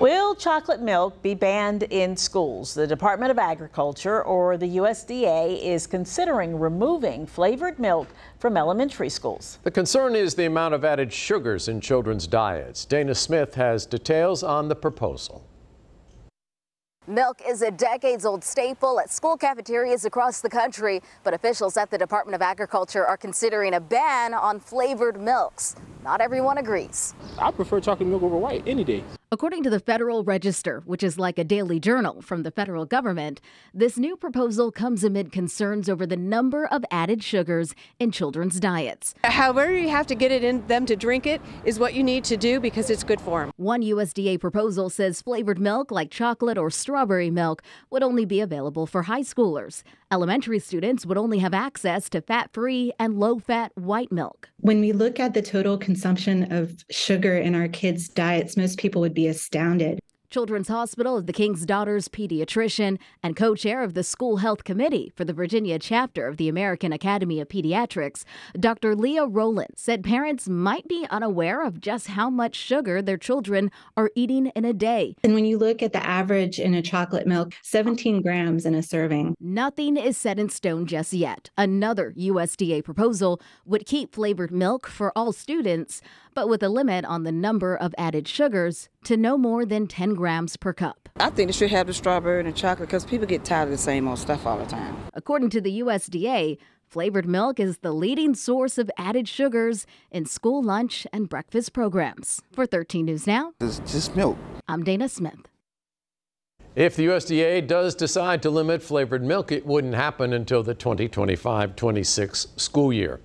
Will chocolate milk be banned in schools? The Department of Agriculture or the USDA is considering removing flavored milk from elementary schools. The concern is the amount of added sugars in children's diets. Dana Smith has details on the proposal. Milk is a decades old staple at school cafeterias across the country, but officials at the Department of Agriculture are considering a ban on flavored milks. Not everyone agrees. I prefer chocolate milk over white any day. According to the Federal Register, which is like a daily journal from the federal government, this new proposal comes amid concerns over the number of added sugars in children's diets. However, you have to get it in them to drink it is what you need to do because it's good for them. One USDA proposal says flavored milk like chocolate or strawberry milk would only be available for high schoolers. Elementary students would only have access to fat free and low fat white milk. When we look at the total consumption of sugar in our kids' diets, most people would be astounded. Children's Hospital is the King's Daughters pediatrician and co chair of the School Health Committee for the Virginia chapter of the American Academy of Pediatrics. Dr. Leah Rowland said parents might be unaware of just how much sugar their children are eating in a day. And when you look at the average in a chocolate milk, 17 grams in a serving. Nothing is set in stone just yet. Another USDA proposal would keep flavored milk for all students, but with a limit on the number of added sugars to no more than 10 grams per cup. I think they should have the strawberry and the chocolate because people get tired of the same old stuff all the time. According to the USDA, flavored milk is the leading source of added sugars in school lunch and breakfast programs. For 13 News Now, it's just milk. I'm Dana Smith. If the USDA does decide to limit flavored milk, it wouldn't happen until the 2025 26 school year.